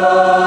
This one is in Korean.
아